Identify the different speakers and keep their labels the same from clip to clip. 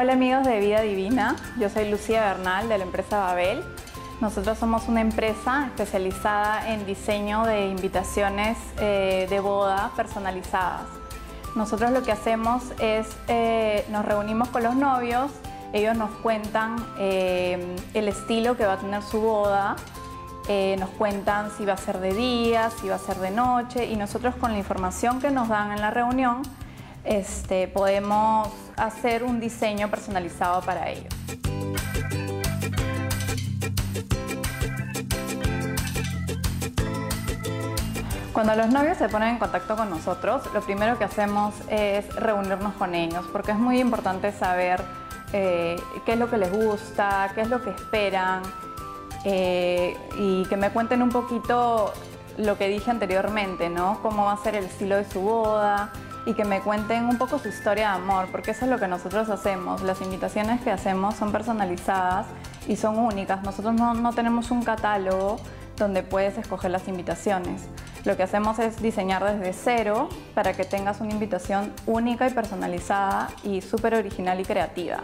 Speaker 1: Hola amigos de Vida Divina, yo soy Lucía Bernal de la empresa Babel. Nosotros somos una empresa especializada en diseño de invitaciones eh, de boda personalizadas. Nosotros lo que hacemos es, eh, nos reunimos con los novios, ellos nos cuentan eh, el estilo que va a tener su boda, nos cuentan si va a ser de día, si va a ser de noche y nosotros con la información que nos dan en la reunión este, podemos hacer un diseño personalizado para ellos. Cuando los novios se ponen en contacto con nosotros, lo primero que hacemos es reunirnos con ellos, porque es muy importante saber eh, qué es lo que les gusta, qué es lo que esperan, eh, y que me cuenten un poquito lo que dije anteriormente, ¿no? Cómo va a ser el estilo de su boda, y que me cuenten un poco su historia de amor, porque eso es lo que nosotros hacemos. Las invitaciones que hacemos son personalizadas y son únicas. Nosotros no, tenemos un catálogo donde puedes escoger las invitaciones. Lo que hacemos es diseñar desde cero para que tengas una invitación única y personalizada y súper original y creativa.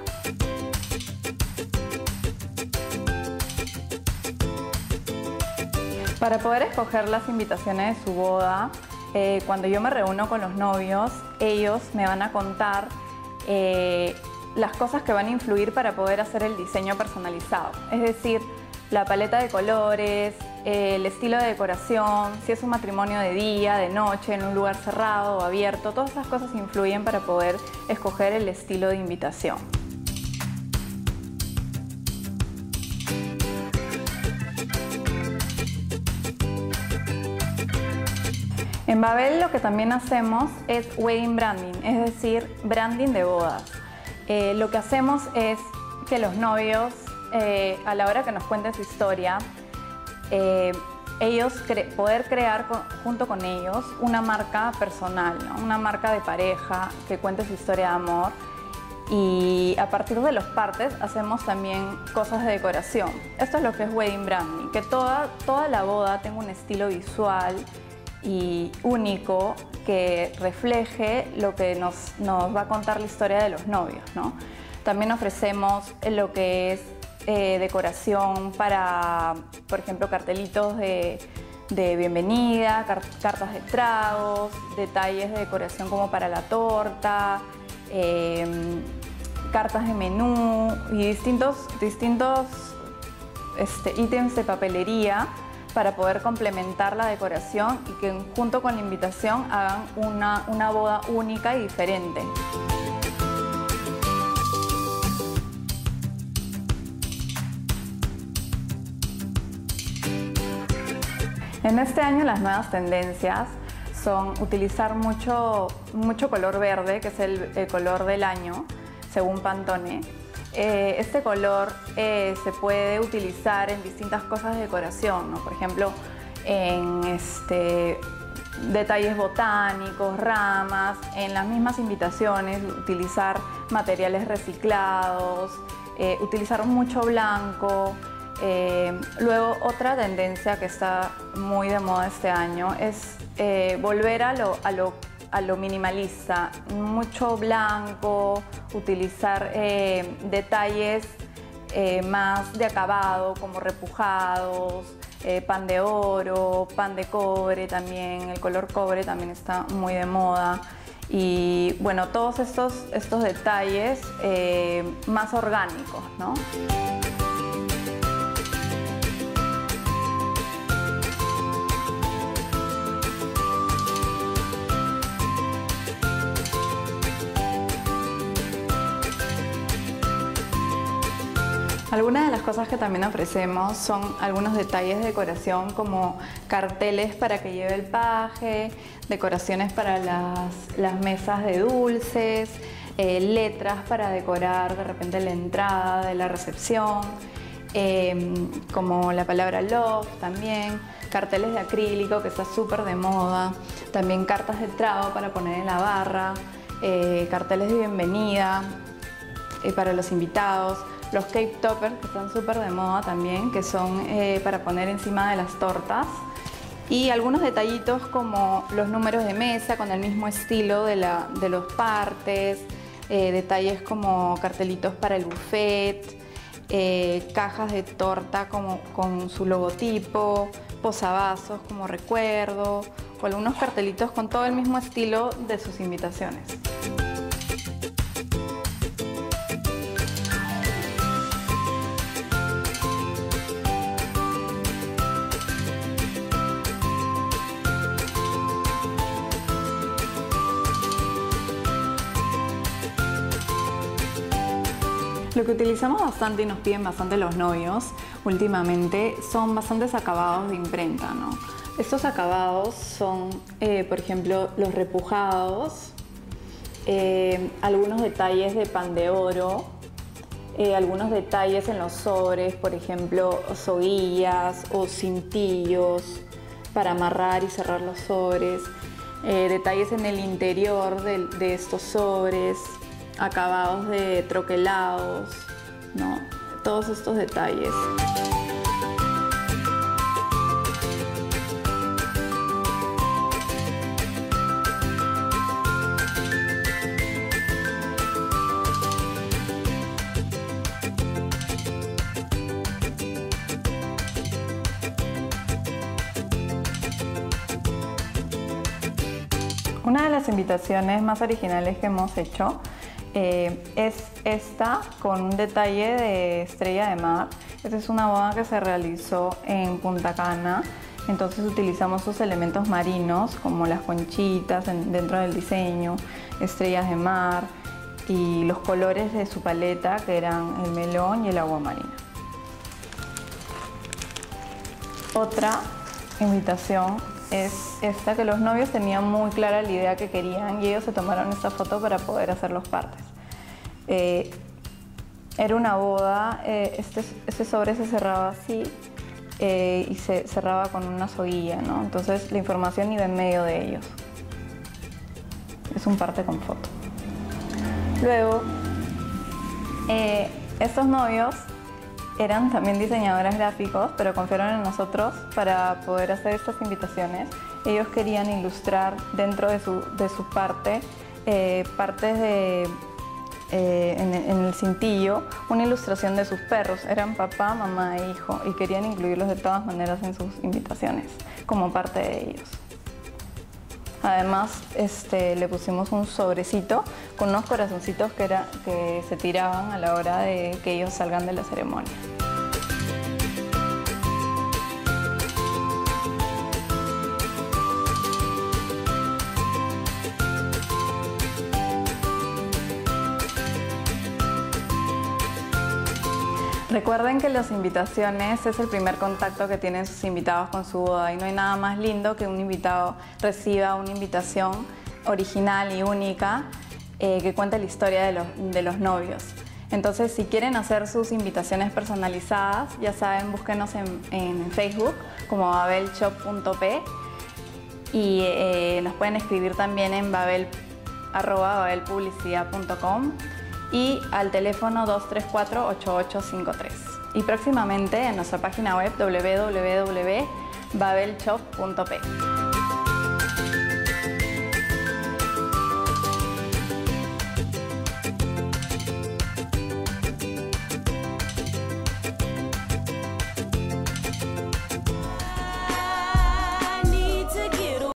Speaker 1: Para poder escoger las invitaciones de su boda, eh, cuando yo me reúno con los novios, ellos me van a contar eh, las cosas que van a influir para poder hacer el diseño personalizado. Es decir, la paleta de colores, eh, el estilo de decoración, si es un matrimonio de día, de noche, en un lugar cerrado o abierto, todas esas cosas influyen para poder escoger el estilo de invitación. En Babel lo que también hacemos es wedding branding, es decir, branding de bodas. Eh, lo que hacemos es que los novios, eh, a la hora que nos cuenten su historia, eh, ellos poder crear junto con ellos una marca personal, una marca de pareja que cuente su historia de amor. Y a partir de los partes hacemos también cosas de decoración. Esto es lo que es wedding branding, que toda, toda la boda tenga un estilo visual, y único que refleje lo que nos, va a contar la historia de los novios. También ofrecemos lo que es eh, decoración para, por ejemplo, cartelitos de, bienvenida, cartas de tragos, detalles de decoración como para la torta, em, cartas de menú y distintos, este, ítems de papelería para poder complementar la decoración y que junto con la invitación hagan una, una boda única y diferente. En este año las nuevas tendencias son utilizar mucho, mucho color verde, que es el, el color del año, según Pantone, eh, este color eh, se puede utilizar en distintas cosas de decoración, por ejemplo, en este, detalles botánicos, ramas, en las mismas invitaciones, utilizar materiales reciclados, eh, utilizar mucho blanco. luego otra tendencia que está muy de moda este año es volver a lo, a lo a lo minimalista, mucho blanco, utilizar eh, detalles eh, más de acabado como repujados, eh, pan de oro, pan de cobre también, el color cobre también está muy de moda. Y bueno, todos estos, estos detalles más orgánicos, ¿no? Algunas de las cosas que también ofrecemos son algunos detalles de decoración como carteles para que lleve el paje, decoraciones para las, mesas de dulces, eh, letras para decorar de repente la entrada de la recepción, em, como la palabra love también, carteles de acrílico que está súper de moda, también cartas de trago para poner en la barra, eh, carteles de bienvenida eh, para los invitados, los cake toppers, que están súper de moda también, que son eh, para poner encima de las tortas. Y algunos detallitos como los números de mesa con el mismo estilo de, la, de los partes, eh, detalles como cartelitos para el buffet, eh, cajas de torta como, con su logotipo, posavasos como recuerdo, o algunos cartelitos con todo el mismo estilo de sus invitaciones. Lo que utilizamos bastante y nos piden bastante los novios últimamente son bastantes acabados de imprenta, ¿no? Estos acabados son, eh, por ejemplo, los repujados, eh, algunos detalles de pan de oro, eh, algunos detalles en los sobres, por ejemplo, soguillas o cintillos para amarrar y cerrar los sobres, detalles en el interior de estos sobres, acabados de troquelados, ¿no? Todos estos detalles. Una de las invitaciones más originales que hemos hecho eh, es esta con un detalle de estrella de mar. Esta es una boda que se realizó en Punta Cana. Entonces utilizamos sus elementos marinos como las conchitas dentro del diseño, estrellas de mar y los colores de su paleta que eran el melón y el agua marina. Otra invitación es esta, que los novios tenían muy clara la idea que querían y ellos se tomaron esta foto para poder hacer los partes. Eh, era una boda, eh, este, este, sobre se cerraba así eh, y se cerraba con una soguilla, ¿no? Entonces la información iba en medio de ellos. Es un parte con foto. Luego, estos novios eran también diseñadoras gráficos, pero confiaron en nosotros para poder hacer estas invitaciones. Ellos querían ilustrar dentro de su, de su parte eh, partes de, eh, en, en, el cintillo, una ilustración de sus perros. Eran papá, mamá e hijo y querían incluirlos de todas maneras en sus invitaciones, como parte de ellos. Además, este, le pusimos un sobrecito con unos corazoncitos que, era, que se tiraban a la hora de que ellos salgan de la ceremonia. Recuerden que las invitaciones es el primer contacto que tienen sus invitados con su boda y no hay nada más lindo que un invitado reciba una invitación original y única eh, que cuente la historia de los, de los, novios. Entonces, si quieren hacer sus invitaciones personalizadas, ya saben, búsquenos en, en Facebook como babelshop.p y eh, nos pueden escribir también en babel, babelpublicidad.com y al teléfono 234-8853. Y próximamente en nuestra página web www.babelshop.p.